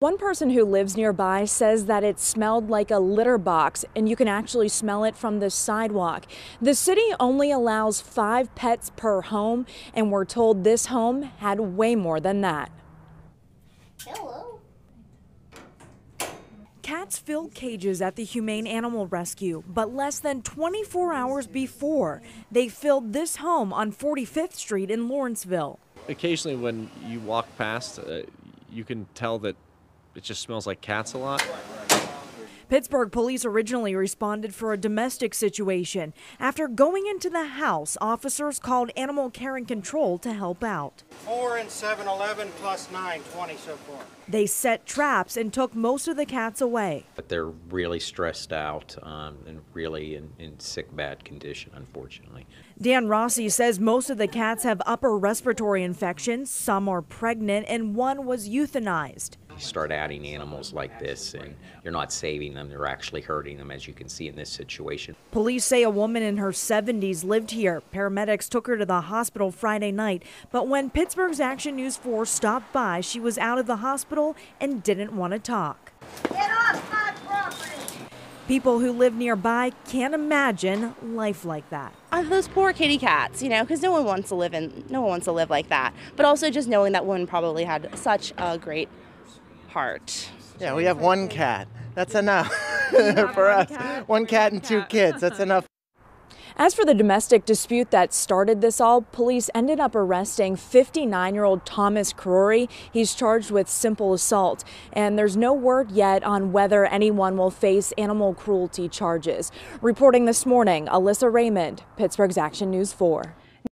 One person who lives nearby says that it smelled like a litter box, and you can actually smell it from the sidewalk. The city only allows five pets per home, and we're told this home had way more than that. Hello. Cats filled cages at the Humane Animal Rescue, but less than 24 hours before, they filled this home on 45th Street in Lawrenceville. Occasionally, when you walk past, uh, you can tell that it just smells like cats a lot. Pittsburgh police originally responded for a domestic situation. After going into the house, officers called Animal Care and Control to help out. Four and 7 11 plus 9, 20 so far. They set traps and took most of the cats away. But they're really stressed out um, and really in, in sick, bad condition, unfortunately. Dan Rossi says most of the cats have upper respiratory infections, some are pregnant, and one was euthanized. You start adding animals like this, and you're not saving them, they're actually hurting them, as you can see in this situation. Police say a woman in her 70s lived here. Paramedics took her to the hospital Friday night, but when Pittsburgh's Action News 4 stopped by, she was out of the hospital and didn't want to talk. Get off my property. People who live nearby can't imagine life like that. Uh, those poor kitty cats, you know, because no one wants to live in, no one wants to live like that. But also just knowing that woman probably had such a great heart. Yeah, we have one cat. That's enough for us. One cat and two kids. That's enough. As for the domestic dispute that started this all, police ended up arresting 59 year old Thomas Crowry. He's charged with simple assault, and there's no word yet on whether anyone will face animal cruelty charges. Reporting this morning, Alyssa Raymond, Pittsburgh's Action News 4.